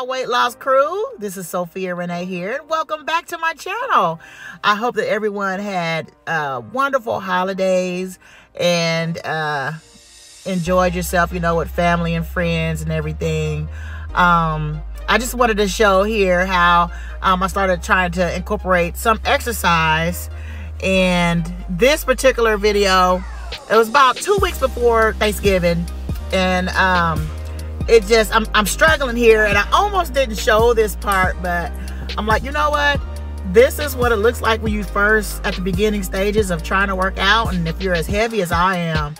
my weight loss crew. This is Sophia Renee here, and welcome back to my channel. I hope that everyone had uh, wonderful holidays and uh, enjoyed yourself, you know, with family and friends and everything. Um, I just wanted to show here how um, I started trying to incorporate some exercise. And this particular video, it was about two weeks before Thanksgiving. And um, it just I'm, I'm struggling here and I almost didn't show this part but I'm like you know what? This is what it looks like when you first at the beginning stages of trying to work out and if you're as heavy as I am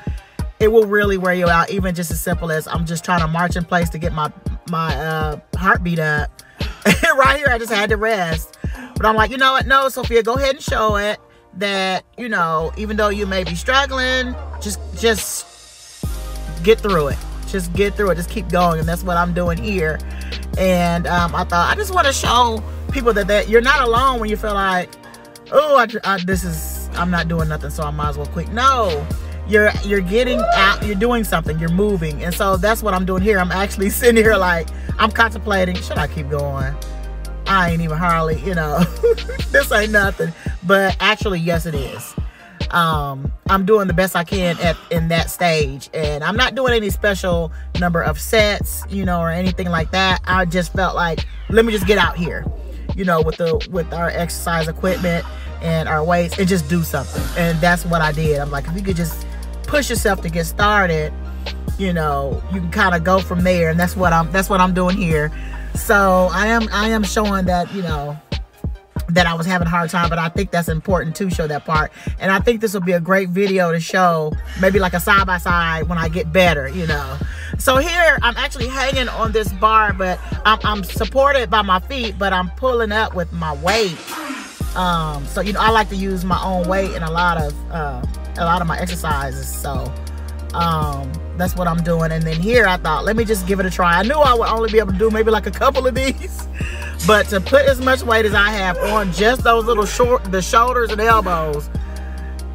it will really wear you out even just as simple as I'm just trying to march in place to get my my uh, heartbeat up. Right here I just had to rest. But I'm like you know what? No Sophia go ahead and show it that you know even though you may be struggling just just get through it just get through it just keep going and that's what i'm doing here. And um, i thought i just want to show people that, that you're not alone when you feel like oh I, I, this is i'm not doing nothing so i might as well quit. No you're you're getting out you're doing something you're moving. And so that's what i'm doing here. I'm actually sitting here like i'm contemplating should i keep going? I ain't even hardly you know this ain't nothing. But actually yes it is um, I'm doing the best I can at in that stage. And I'm not doing any special number of sets, you know, or anything like that. I just felt like, let me just get out here, you know, with the with our exercise equipment and our weights and just do something. And that's what I did. I'm like, if you could just push yourself to get started, you know, you can kind of go from there. And that's what I'm that's what I'm doing here. So I am I am showing that, you know, that I was having a hard time, but I think that's important to show that part. And I think this will be a great video to show, maybe like a side by side when I get better, you know. So here I'm actually hanging on this bar, but I'm, I'm supported by my feet, but I'm pulling up with my weight. Um, so you know, I like to use my own weight in a lot of uh, a lot of my exercises. So um, that's what I'm doing. And then here I thought, let me just give it a try. I knew I would only be able to do maybe like a couple of these. But to put as much weight as I have on just those little short, the shoulders and elbows,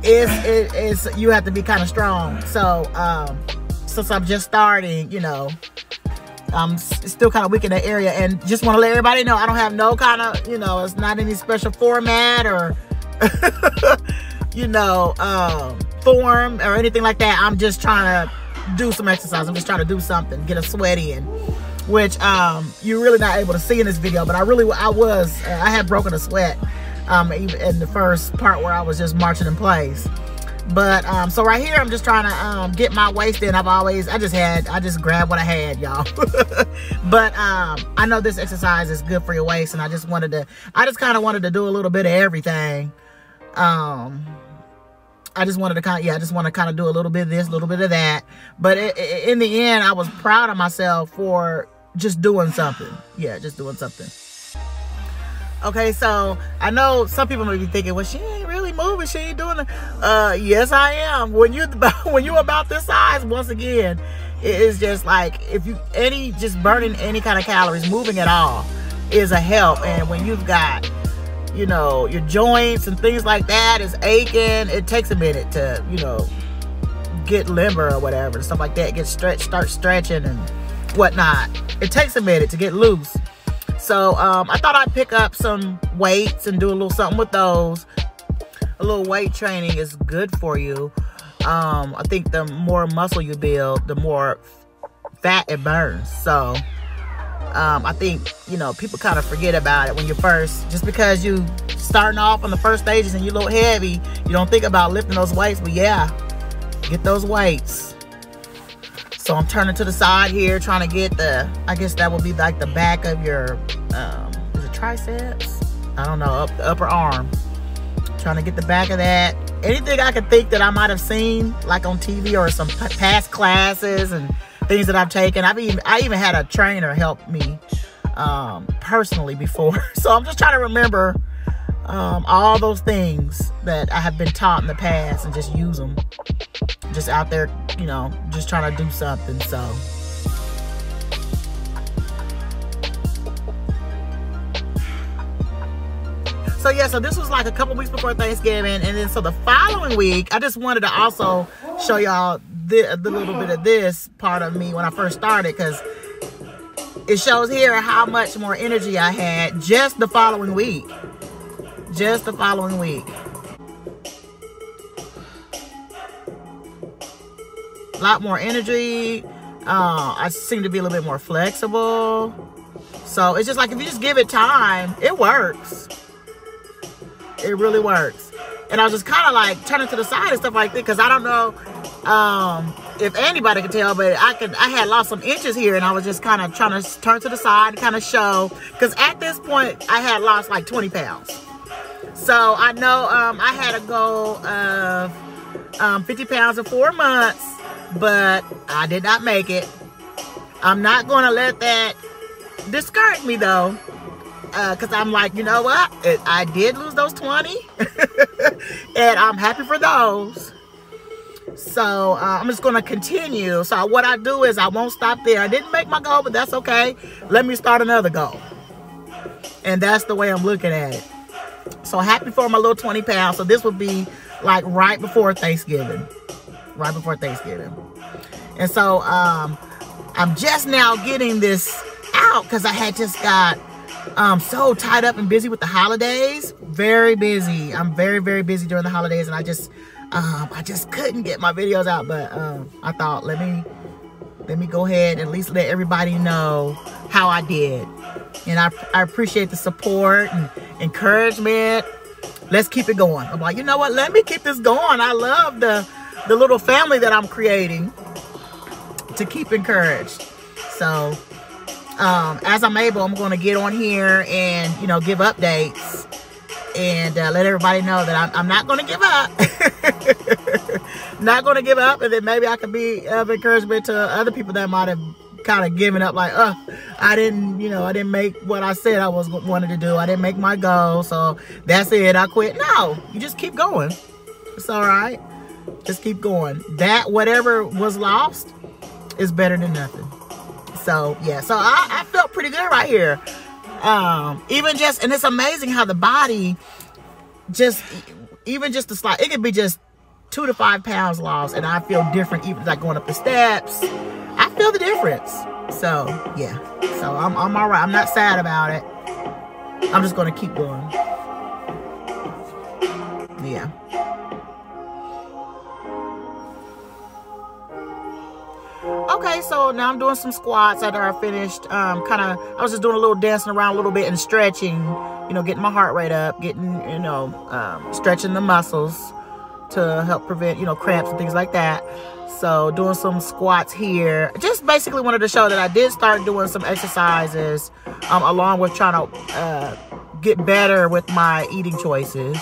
is it is you have to be kind of strong. So um, since I'm just starting, you know, I'm still kind of weak in that area, and just want to let everybody know I don't have no kind of, you know, it's not any special format or, you know, um, form or anything like that. I'm just trying to do some exercise. I'm just trying to do something, get a sweat in which um, you're really not able to see in this video. But I really, I was, I had broken a sweat um, in the first part where I was just marching in place. But um, so right here, I'm just trying to um, get my waist in. I've always, I just had, I just grabbed what I had, y'all. but um, I know this exercise is good for your waist, and I just wanted to, I just kind of wanted to do a little bit of everything. Um, I just wanted to kind of, yeah, I just want to kind of do a little bit of this, a little bit of that. But it, it, in the end, I was proud of myself for just doing something. Yeah, just doing something. Okay, so I know some people may be thinking, well, she ain't really moving. She ain't doing it. Uh, yes, I am. When you when you're about this size, once again, it is just like if you any just burning any kind of calories, moving at all is a help. And when you've got you know your joints and things like that is aching, it takes a minute to you know get limber or whatever, stuff like that. Get stretched, start stretching and whatnot. It takes a minute to get loose. So um, I thought I'd pick up some weights and do a little something with those. A little weight training is good for you. Um, I think the more muscle you build, the more fat it burns. So um, I think, you know, people kind of forget about it when you're first. Just because you starting off on the first stages and a little heavy, you don't think about lifting those weights. But yeah, get those weights. So I'm turning to the side here, trying to get the, I guess that would be like the back of your, um, is it triceps? I don't know, up the upper arm. Trying to get the back of that. Anything I could think that I might have seen, like on TV or some past classes and things that I've taken. I've even, I even had a trainer help me um, personally before. So I'm just trying to remember um, all those things that I have been taught in the past and just use them. Just out there, you know, just trying to do something. So. So yeah, so this was like a couple weeks before Thanksgiving, and then so the following week, I just wanted to also show y'all the, the little bit of this part of me when I first started, because it shows here how much more energy I had just the following week. Just the following week. A lot more energy. Uh, I seem to be a little bit more flexible. So it's just like if you just give it time, it works. It really works. And I was just kind of like turning to the side and stuff like that because I don't know um, if anybody could tell, but I could. I had lost some inches here, and I was just kind of trying to turn to the side kind of show because at this point I had lost like 20 pounds. So I know um, I had a goal of um, 50 pounds in four months, but I did not make it. I'm not going to let that discourage me though because uh, I'm like, you know what? I did lose those 20 and I'm happy for those. So uh, I'm just going to continue. So what I do is I won't stop there. I didn't make my goal, but that's okay. Let me start another goal. And that's the way I'm looking at it. So happy for my little 20 pounds. So this would be like right before Thanksgiving. Right before Thanksgiving. And so um, I'm just now getting this out because I had just got um, so tied up and busy with the holidays. Very busy. I'm very, very busy during the holidays. And I just um, I just couldn't get my videos out, but um, I thought let me let me go ahead and at least let everybody know how I did. And I, I appreciate the support and encouragement. Let's keep it going. I'm like, you know what? Let me keep this going. I love the the little family that I'm creating to keep encouraged. So um, as I'm able, I'm going to get on here and, you know, give updates and uh, let everybody know that I'm, I'm not going to give up. not going to give up. And then maybe I can be of encouragement to other people that might have kind of given up like, oh, I didn't, you know, I didn't make what I said I was wanted to do. I didn't make my goal. So that's it. I quit. No, you just keep going. It's all right. Just keep going. That, whatever was lost is better than nothing. So, yeah. So I, I felt pretty good right here. Um, even just, and it's amazing how the body just, even just the slide, it could be just two to five pounds lost, and I feel different, even like going up the steps. I feel the difference. So, yeah. So I'm, I'm all right. I'm not sad about it. I'm just going to keep going. Okay, so now I'm doing some squats after I finished. Um, kind of, I was just doing a little dancing around a little bit and stretching, you know, getting my heart rate up, getting, you know, um, stretching the muscles to help prevent, you know, cramps and things like that. So doing some squats here. Just basically wanted to show that I did start doing some exercises um, along with trying to uh, get better with my eating choices.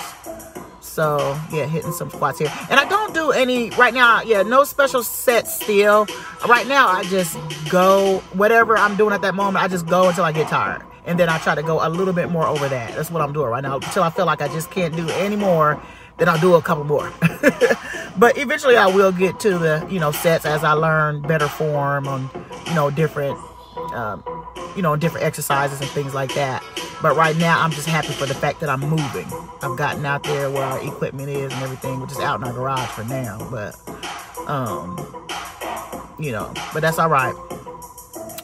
So yeah, hitting some squats here. And I don't do any right now. Yeah, no special sets still. Right now, I just go whatever I'm doing at that moment. I just go until I get tired. And then I try to go a little bit more over that. That's what I'm doing right now. Until I feel like I just can't do any more, then I'll do a couple more. but eventually I will get to the, you know, sets as I learn better form on, you know, different um, you know, different exercises and things like that. But right now, I'm just happy for the fact that I'm moving. I've gotten out there where our equipment is and everything, which is out in our garage for now. But, um, you know, but that's all right.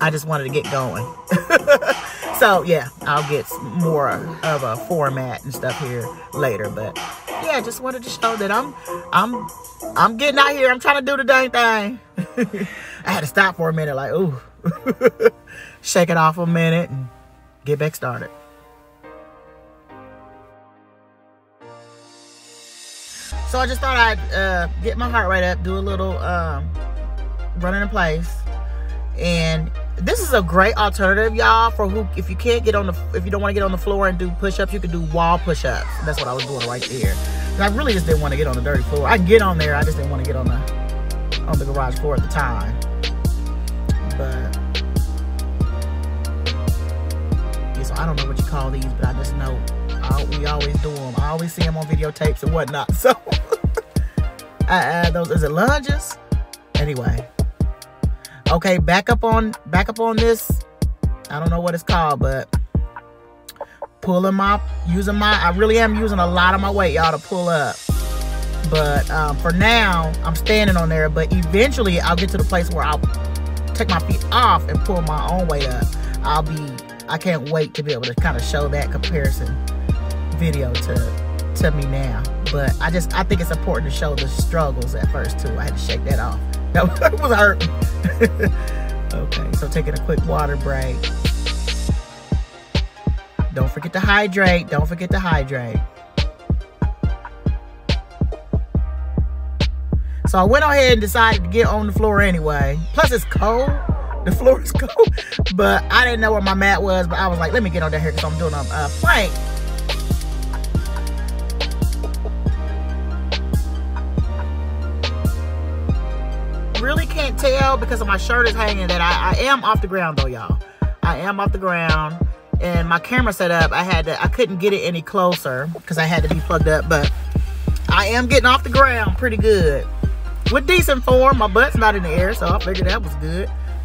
I just wanted to get going. so, yeah, I'll get more of a format and stuff here later. But, yeah, I just wanted to show that I'm, I'm, I'm getting out here. I'm trying to do the dang thing. I had to stop for a minute like, ooh. shake it off a minute and get back started. So I just thought I'd uh, get my heart rate up, do a little um, running in place. And this is a great alternative, y'all, for who, if you can't get on the, if you don't want to get on the floor and do push-ups, you can do wall push-ups. That's what I was doing right there. And I really just didn't want to get on the dirty floor. I get on there, I just didn't want to get on the, on the garage floor at the time. I don't know what you call these, but I just know I, we always do them. I always see them on videotapes and whatnot. So, uh, those is it lunges? Anyway, okay, back up on back up on this. I don't know what it's called, but pulling my using my. I really am using a lot of my weight, y'all, to pull up. But um, for now, I'm standing on there. But eventually, I'll get to the place where I'll take my feet off and pull my own weight up. I'll be, I can't wait to be able to kind of show that comparison video to, to me now. But I just, I think it's important to show the struggles at first too. I had to shake that off. That was hurting. okay, so taking a quick water break. Don't forget to hydrate. Don't forget to hydrate. So I went ahead and decided to get on the floor anyway. Plus it's cold. The floor is cold. But I didn't know where my mat was. But I was like, let me get on there here because I'm doing a, a plank. Really can't tell because of my shirt is hanging that I, I am off the ground though, y'all. I am off the ground and my camera set up i had to i couldn't get it any closer because i had to be plugged up but i am getting off the ground pretty good with decent form my butt's not in the air so i figured that was good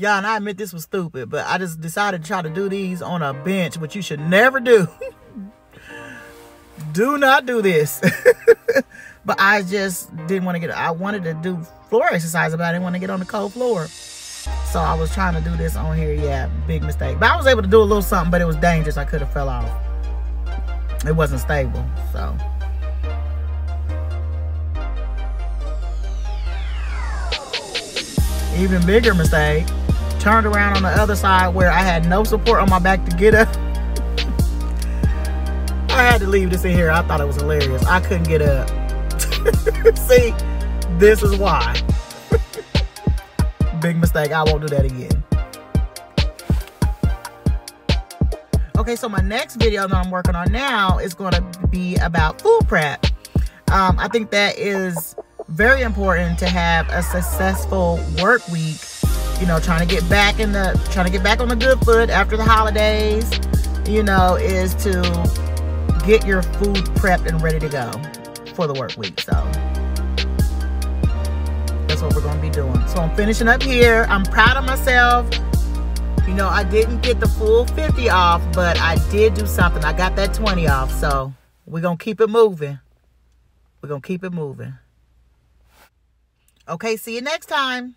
Yeah, and I admit this was stupid, but I just decided to try to do these on a bench, which you should never do. do not do this. but I just didn't want to get, I wanted to do floor exercise, but I didn't want to get on the cold floor. So I was trying to do this on here. Yeah, big mistake. But I was able to do a little something, but it was dangerous. I could have fell off. It wasn't stable, so. Even bigger mistake turned around on the other side where I had no support on my back to get up. I had to leave this in here. I thought it was hilarious. I couldn't get up. See, this is why. Big mistake. I won't do that again. Okay, so my next video that I'm working on now is going to be about food prep. Um, I think that is very important to have a successful work week you know, trying to get back in the trying to get back on the good foot after the holidays, you know, is to get your food prepped and ready to go for the work week. So that's what we're going to be doing. So I'm finishing up here. I'm proud of myself. You know, I didn't get the full 50 off, but I did do something. I got that 20 off. So we're going to keep it moving. We're going to keep it moving. Okay, see you next time.